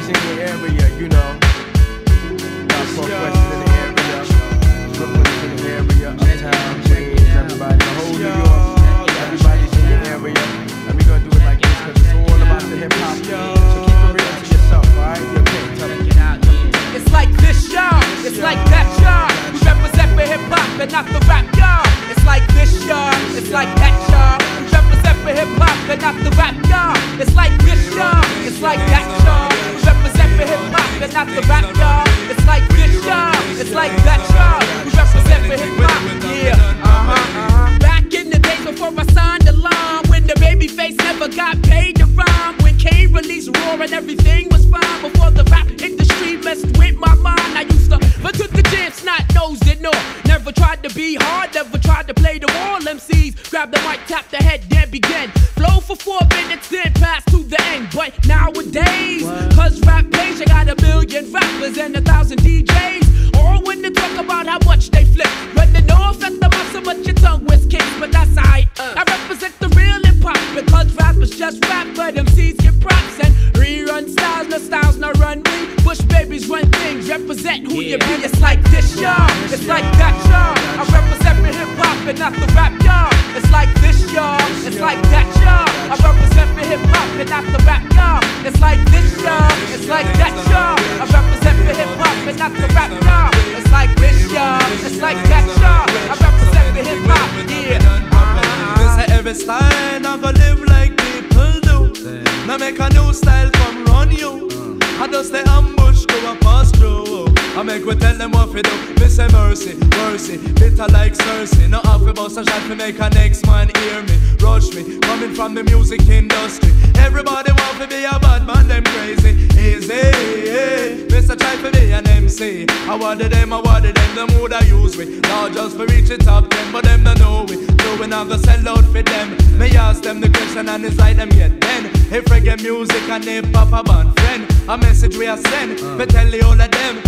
everybody's in the area, you know. Got Southwest in the area, Brooklyn's in the area, Uptown, Queens, everybody, the whole New York, everybody's in the area. And we gonna do it like this, cause it's all about the hip hop. So keep it real to yourself, alright? You okay? Tell me. It's like this, y'all. It's like that, y'all. We represent for hip hop and not the rap, y'all. It's like this, y'all. It's like that, y'all. We represent for hip hop and not the rap, y'all. It's like this, y'all. It's like that, hop the rap, y'all. It's like this, y'all. It's like that, y'all. We represent for hip hop, yeah. Uh huh, uh huh. Back in the days before I signed the line, when the baby face never got paid to rhyme, when Kane released Raw and everything was fine before the rap industry messed with my mind. I used to, but took the chance, not nosed it, no. Never tried to be hard, never tried to play the wall. MCs grab the mic, tap the head, then begin. Flow for four minutes, then pass to the end. But nowadays, cause million rappers and a thousand DJs. All when they talk about how much they flip. But the north at the muscle, but your tongue was kicked. But that's alright. Uh. I represent the real hip hop because rappers just rap, but MCs get props and rerun styles. No styles, no run me. Bush Babees run things, represent who you be. It's like this, y'all. It's like that, y'all. I represent hip hop and not the rap, y'all. It's like this, y'all. It's like that, y'all. I represent hip hop and not the rap, y'all. It's like this, y'all. It's like that, y'all. I and not the rap, y'all. It's like this, y'all. It's like that, y'all. I represent for hip hop, yeah. Uh-huh. Every style not go live like people do. Now make a new style come run you. I just the ambush go and pass through. I make we tell them what we do. Me say mercy, mercy, bitter like Cersei. No half a bust a shot to make a next man hear me, rush me. Coming from the music industry, everybody want to be a bad man, them crazy. Easy, Mr. Try for be an MC. I wanted them, I wanted them, the mood I use we. Not just for reach the top ten, but them don't know we. We not gonna sell out for them. Me ask them the question and it's like them yet then. If reggae music and hip hop a band friend, a message we are send. Uh. Me tell the all of them,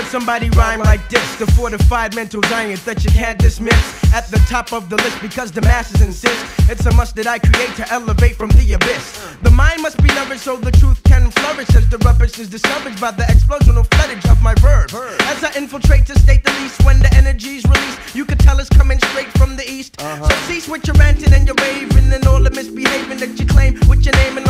heard somebody rhyme like this. The fortified mental giant that you can't dismiss. At the top of the list because the masses insist. It's a must that I create to elevate from the abyss. The mind must be nourished so the truth can flourish as the rubbish is discouraged by the explosional floodage of my verb. As I infiltrate to state the least when the energy's released, you could tell it's coming straight from the east. So uh-huh. cease with your ranting and your raving and all the misbehaving that you claim with your name in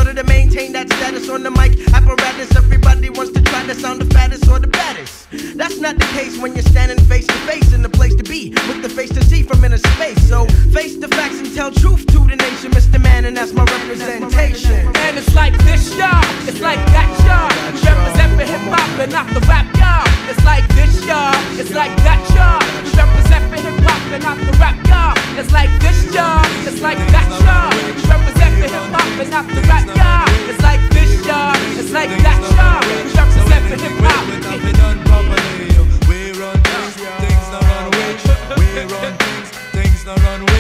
to face the place to be with the face to see from inner space. So face the facts and tell truth to the nation, Mr. Man, and that's my representation. And it's like this, y'all. It's like that, y'all. Represent for hip hop and not the rap, y'all. It's like this, y'all. It's like that, the runway.